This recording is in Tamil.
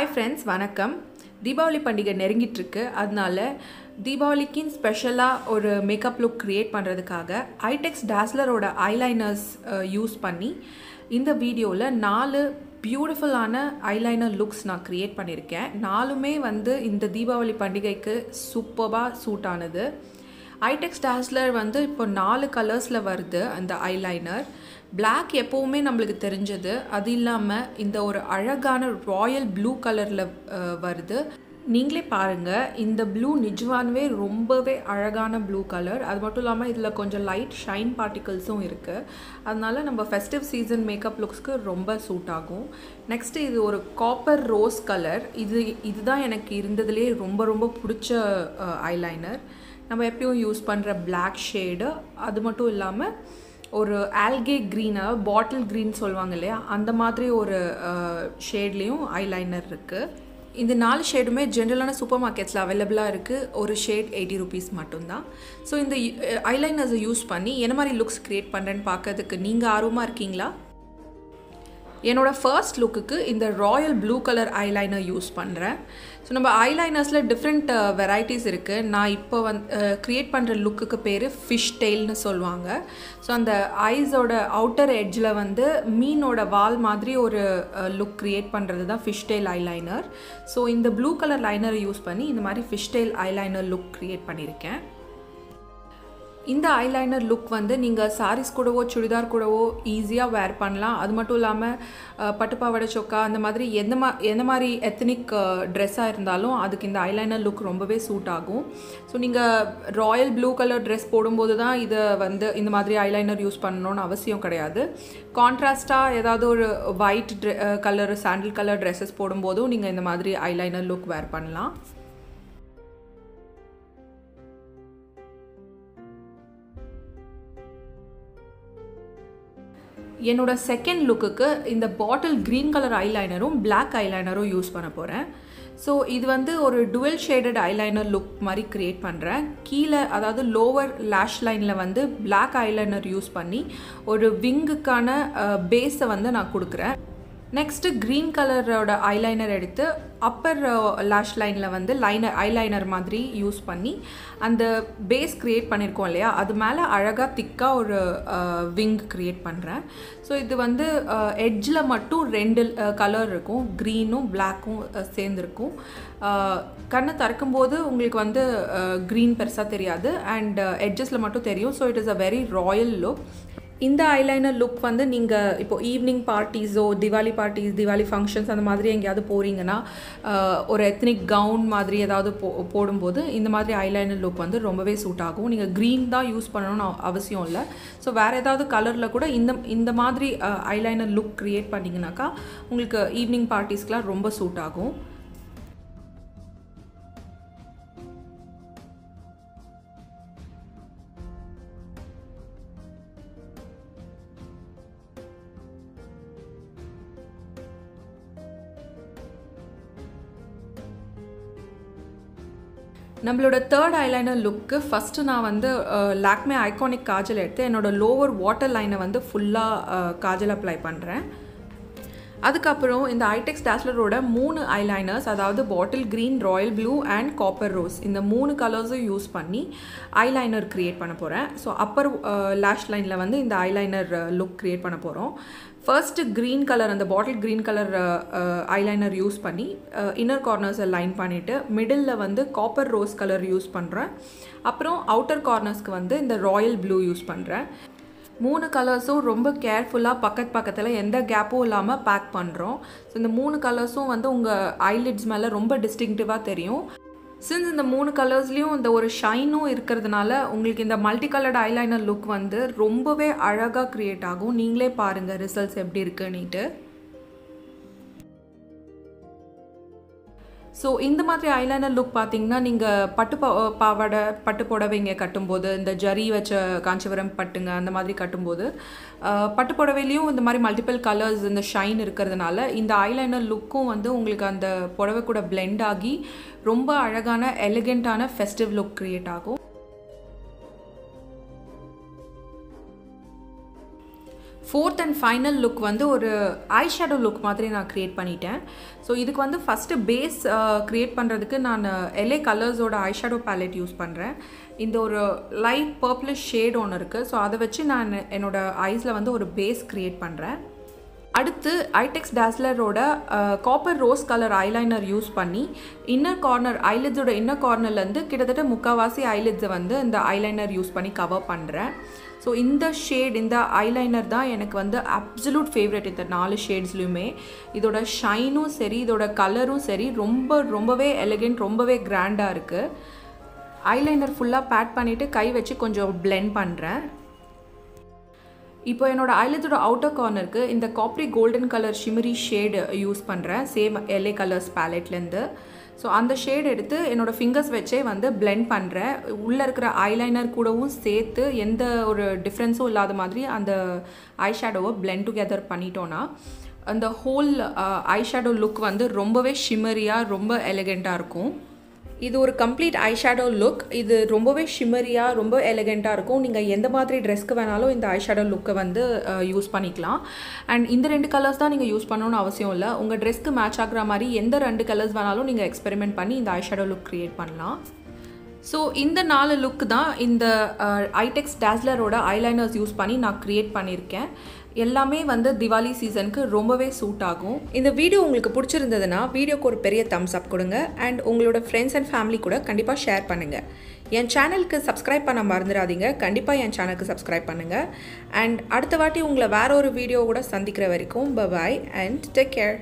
ஹாய் ஃப்ரெண்ட்ஸ் வணக்கம். தீபாவளி பண்டிகை நெருங்கிட்டுருக்கு. அதனால தீபாவளிக்குன்னு ஸ்பெஷலாக ஒரு மேக்கப் லுக் க்ரியேட் பண்ணுறதுக்காக ஐடெக்ஸ் டாஸ்லரோட ஐலைனர்ஸ் யூஸ் பண்ணி இந்த வீடியோவில் நாலு பியூட்டிஃபுல்லான ஐலைனர் லுக்ஸ் நான் க்ரியேட் பண்ணியிருக்கேன் நாலுமே வந்து இந்த தீபாவளி பண்டிகைக்கு சூப்பராக சூட் ஆனது. ஐடெக்ஸ் டாஸ்லர் வந்து இப்போ நாலு கலர்ஸில் வருது அந்த ஐலைனர் பிளாக் எப்போவுமே நம்மளுக்கு தெரிஞ்சது. அது இல்லாமல் இந்த ஒரு அழகான ராயல் ப்ளூ கலரில் வருது. நீங்களே பாருங்கள் இந்த ப்ளூ நிஜமானவே ரொம்பவே அழகான ப்ளூ கலர் அது மட்டும் இல்லாமல் இதில் கொஞ்சம் லைட் ஷைன் பார்ட்டிகல்ஸும் இருக்குது அதனால நம்ம ஃபெஸ்டிவ் சீசன் மேக்கப் லுக்ஸ்க்கு ரொம்ப சூட் ஆகும். நெக்ஸ்ட்டு இது ஒரு காப்பர் ரோஸ் கலர் இது இதுதான் எனக்கு இருந்ததுலேயே ரொம்ப ரொம்ப பிடிச்ச ஐலைனர் நம்ம எப்பயும் யூஸ் பண்ணுற பிளாக் ஷேடு அது மட்டும் இல்லாமல் ஒரு ஆல்கே க்ரீனை பாட்டில் க்ரீன் சொல்லுவாங்க இல்லையா? அந்த மாதிரி ஒரு ஷேட்லேயும் ஐலைனர் இருக்குது இந்த நாலு ஷேடுமே ஜென்ரலான சூப்பர் மார்க்கெட்ஸில் அவைலபிளாக இருக்குது ஒரு ஷேட் எயிட்டி ருபீஸ் மட்டும்தான். ஸோ இந்த ஐலைனர்ஸை யூஸ் பண்ணி என்ன மாதிரி லுக்ஸ் க்ரியேட் பண்ணுறேன்னு பார்க்கறதுக்கு நீங்கள் ஆர்வமாக இருக்கீங்களா? என்னோடய ஃபர்ஸ்ட் லுக்குக்கு இந்த royal blue colour eyeliner use பண்ணுறேன் ஸோ நம்ம ஐலைனர்ஸில் டிஃப்ரெண்ட் வெரைட்டிஸ் இருக்குது நான் இப்போ வந் க்ரியேட் பண்ணுற லுக்குக்கு பேர் ஃபிஷ் டெய்ல்னு சொல்லுவாங்க. ஸோ அந்த ஐஸோட அவுட்டர் எட்ஜில் வந்து மீனோட வால் மாதிரி ஒரு லுக் க்ரியேட் பண்ணுறது தான் ஃபிஷ் டெய்ல் ஐலைனர் ஸோ இந்த ப்ளூ கலர் லைனரை யூஸ் பண்ணி இந்த மாதிரி fish tail eyeliner look create பண்ணியிருக்கேன். இந்த ஐலைனர் லுக் வந்து நீங்கள் சாரீஸ் கூடவோ சுடிதார் கூடவோ ஈஸியாக வேர் பண்ணலாம். அது மட்டும் இல்லாமல் பட்டுப்பாவடை சொக்கா அந்த மாதிரி எந்த மா எந்த மாதிரி எத்தனிக் ட்ரெஸ்ஸாக இருந்தாலும் அதுக்கு இந்த ஐலைனர் லுக் ரொம்பவே சூட் ஆகும். ஸோ நீங்கள் ராயல் ப்ளூ கலர் ட்ரெஸ் போடும்போது தான் இதை வந்து இந்த மாதிரி ஐலைனர் யூஸ் பண்ணணும்னு அவசியம் கிடையாது. கான்ட்ராஸ்ட்டாக ஏதாவது ஒரு ஒயிட் ட்ரெ கலர் சாண்டில் கலர் ட்ரெஸ்ஸஸ் போடும்போதும் நீங்கள் இந்த மாதிரி ஐலைனர் லுக் வேர் பண்ணலாம். என்னோட செகண்ட் லுக்குக்கு இந்த பாட்டில் க்ரீன் கலர் ஐலைனரும் பிளாக் ஐலைனரும் யூஸ் பண்ண போகிறேன் ஸோ இது வந்து ஒரு டுவெல் ஷேடட் ஐலைனர் லுக் மாதிரி க்ரியேட் பண்ணுறேன் கீழே அதாவது லோவர் லேஷ் லைனில் வந்து பிளாக் ஐலைனர் யூஸ் பண்ணி ஒரு விங்குக்கான பேஸை வந்து நான் கொடுக்குறேன். நெக்ஸ்ட்டு க்ரீன் கலரோட ஐலைனர் எடுத்து அப்பர் லேஷ் லைனில் வந்து லைனர் ஐலைனர் மாதிரி யூஸ் பண்ணி அந்த பேஸ் க்ரியேட் பண்ணியிருக்கோம் இல்லையா? அது மேலே அழகாக திக்காக ஒரு விங் க்ரியேட் பண்ணுறேன் ஸோ இது வந்து எட்ஜில் மட்டும் ரெண்டு கலர் இருக்கும். க்ரீனும் பிளாக்கும் சேர்ந்துருக்கும். கண்ணை திறக்கும்போது உங்களுக்கு வந்து க்ரீன் பெருசாக தெரியாது. அண்ட் எட்ஜஸில் மட்டும் தெரியும். So it is a very royal look இந்த ஐலைனர் லுக் வந்து நீங்கள் இப்போ ஈவினிங் பார்ட்டிஸோ திவாலி பார்ட்டிஸ் திவாலி ஃபங்க்ஷன்ஸ் அந்த மாதிரி எங்கேயாவது போகிறீங்கன்னா ஒரு எத்னிக் கவுன் மாதிரி ஏதாவது போ போடும்போது இந்த மாதிரி ஐலைனர் லுக் வந்து ரொம்பவே சூட் ஆகும். நீங்கள் க்ரீன் தான் யூஸ் பண்ணணும்னு அவசியம் இல்லை. ஸோ வேறு ஏதாவது கலரில் கூட இந்த இந்த மாதிரி ஐலைனர் லுக் க்ரியேட் பண்ணிங்கனாக்கா உங்களுக்கு ஈவினிங் பார்ட்டிஸ்க்கெலாம் ரொம்ப சூட் ஆகும். நம்மளோட தேர்ட் ஐலைனர் லுக்கு ஃபஸ்ட்டு நான் வந்து லாக்மே ஐகானிக் காஜல் எடுத்து என்னோடய லோவர் வாட்டர் லைனை வந்து ஃபுல்லாக காஜல் அப்ளை பண்ணுறேன் அதுக்கப்புறம் இந்த ஐடெக்ஸ் டேஸ்லரோட மூணு ஐலைனர்ஸ் அதாவது bottle green royal blue and copper rose இந்த மூணு கலர்ஸும் யூஸ் பண்ணி ஐலைனர் க்ரியேட் பண்ண போகிறேன் ஸோ அப்பர் லேஷ் லைனில் வந்து இந்த ஐலைனர் லுக் க்ரியேட் பண்ண போகிறோம் ஃபர்ஸ்ட்டு க்ரீன் கலர் அந்த bottle green colour eyeliner use பண்ணி இன்னர் கார்னர்ஸை லைன் பண்ணிவிட்டு மிடில் வந்து காப்பர் ரோஸ் கலர் யூஸ் பண்ணுறேன் அப்புறம் அவுட்டர் கார்னர்ஸ்க்கு வந்து இந்த ராயல் ப்ளூ யூஸ் பண்ணுறேன் மூணு கலர்ஸும் ரொம்ப கேர்ஃபுல்லாக பக்கத்து பக்கத்தில் எந்த கேப்பும் இல்லாமல் பேக் பண்ணுறோம் ஸோ இந்த மூணு கலர்ஸும் வந்து உங்கள் ஐலிட்ஸ் மேலே ரொம்ப டிஸ்டிங்டிவாக தெரியும். சின்ஸ் இந்த மூணு கலர்ஸ்லேயும் இந்த ஒரு ஷைனும் இருக்கிறதுனால உங்களுக்கு இந்த மல்டி கலர்டு ஐலைனர் லுக் வந்து ரொம்பவே அழகாக க்ரியேட் ஆகும். நீங்களே பாருங்கள் ரிசல்ட்ஸ் எப்படி இருக்குன்னுட்டு. ஸோ இந்த மாதிரி ஐலைனர் லுக் பார்த்தீங்கன்னா நீங்கள் பட்டு பா பாவாடை பட்டு புடவைங்க கட்டும்போது இந்த ஜரி வச்ச காஞ்சிபுரம் பட்டுங்க அந்த மாதிரி கட்டும்போது பட்டு புடவையிலையும் இந்த மாதிரி மல்டிபிள் கலர்ஸ் இந்த ஷைன் இருக்கிறதுனால இந்த ஐலைனர் லுக்கும் வந்து உங்களுக்கு அந்த புடவை கூட பிளெண்ட் ஆகி ரொம்ப அழகான எலிகெண்ட்டான ஃபெஸ்டிவ் லுக் க்ரியேட் ஆகும். ஃபோர்த் அண்ட் ஃபைனல் லுக் வந்து ஒரு ஐ ஷேடோ லுக் மாதிரி நான் க்ரியேட் பண்ணிட்டேன். ஸோ இதுக்கு வந்து ஃபஸ்ட்டு பேஸ் க்ரியேட் பண்ணுறதுக்கு நான் எல்ஏ கலர்ஸோட ஐ ஷேடோ பேலட் யூஸ் பண்ணுறேன் இந்த ஒரு லைட் பர்ப்ளிஷ் ஷேட் ஒன்று இருக்குது ஸோ அதை வச்சு நான் என்னோடய ஐஸில் வந்து ஒரு பேஸ் க்ரியேட் பண்ணுறேன் அடுத்து ஐடெக்ஸ் டேஸ்லரோட copper rose colour eyeliner use பண்ணி இன்னர் கார்னர் ஐலிட்ஸோட இன்னர் கார்னர்லேருந்து கிட்டத்தட்ட முக்கால்வாசி ஐலிட்ஸை வந்து இந்த ஐலைனர் யூஸ் பண்ணி கவர் பண்ணுறேன் ஸோ இந்த ஷேட் இந்த ஐலைனர் தான் எனக்கு வந்து அப்சலூட் ஃபேவரட் இந்த நாலு ஷேட்ஸ்லையுமே இதோட ஷைனும் சரி இதோட கலரும் சரி ரொம்ப ரொம்பவே எலிகென்ட் ரொம்பவே கிராண்டாக இருக்குது ஐலைனர் ஃபுல்லாக பேட் பண்ணிவிட்டு கை வச்சு கொஞ்சம் பிளெண்ட் பண்ணுறேன் இப்போ என்னோட ஐலத்தோட அவுட்டர் கார்னருக்கு இந்த coppery golden colour shimmery shade use பண்ணுறேன் சேம் எல்ஏ கலர்ஸ் பேலட்லேருந்து ஸோ அந்த ஷேட் எடுத்து என்னோடய ஃபிங்கர்ஸ் வச்சே வந்து பிளெண்ட் பண்ணுறேன் உள்ளே இருக்கிற ஐலைனர் கூடவும் சேர்த்து எந்த ஒரு டிஃப்ரென்ஸும் இல்லாத மாதிரி அந்த ஐ ஷேடோவை பிளெண்ட் டுகெதர் பண்ணிட்டோன்னா அந்த ஹோல் ஐ ஷேடோ லுக் வந்து ரொம்பவே ஷிமரியாக ரொம்ப எலிகெண்ட்டாக இருக்கும். இது ஒரு கம்ப்ளீட் ஐ ஷேடோ லுக் இது ரொம்பவே ஷிமரியாக ரொம்ப எலகெண்ட்டாக இருக்கும். நீங்கள் எந்த மாதிரி ட்ரெஸ்க்கு வேணாலும் இந்த ஐ ஷேடோ லுக்கை வந்து யூஸ் பண்ணிக்கலாம். அண்ட் இந்த ரெண்டு கலர்ஸ் தான் நீங்கள் யூஸ் பண்ணணும்னு அவசியம் இல்லை. உங்கள் ட்ரெஸ்க்கு மேட்ச் ஆகிற மாதிரி எந்த ரெண்டு கலர்ஸ் வேணாலும் நீங்கள் எக்ஸ்பெரிமெண்ட் பண்ணி இந்த ஐ ஷேடோ லுக் க்ரியேட் பண்ணலாம். ஸோ இந்த நாலு லுக் தான் இந்த ஐடெக்ஸ் டேஸ்லரோட ஐலைனர்ஸ் யூஸ் பண்ணி நான் க்ரியேட் பண்ணியிருக்கேன். எல்லாமே வந்து திவாலி சீசனுக்கு ரொம்பவே சூட் ஆகும். இந்த வீடியோ உங்களுக்கு பிடிச்சிருந்ததுன்னா வீடியோக்கு ஒரு பெரிய தம்ஸ் அப் கொடுங்க. அண்ட் உங்களோட ஃப்ரெண்ட்ஸ் அண்ட் ஃபேமிலி கூட கண்டிப்பாக ஷேர் பண்ணுங்கள் என் சேனலுக்கு சப்ஸ்கிரைப் பண்ண மறந்துடாதீங்க. கண்டிப்பாக என் சேனலுக்கு சப்ஸ்கிரைப் பண்ணுங்கள் அண்ட் அடுத்த வாட்டி உங்களை வேற ஒரு வீடியோ கூட சந்திக்கிற வரைக்கும் பாய் அண்ட் டேக் கேர்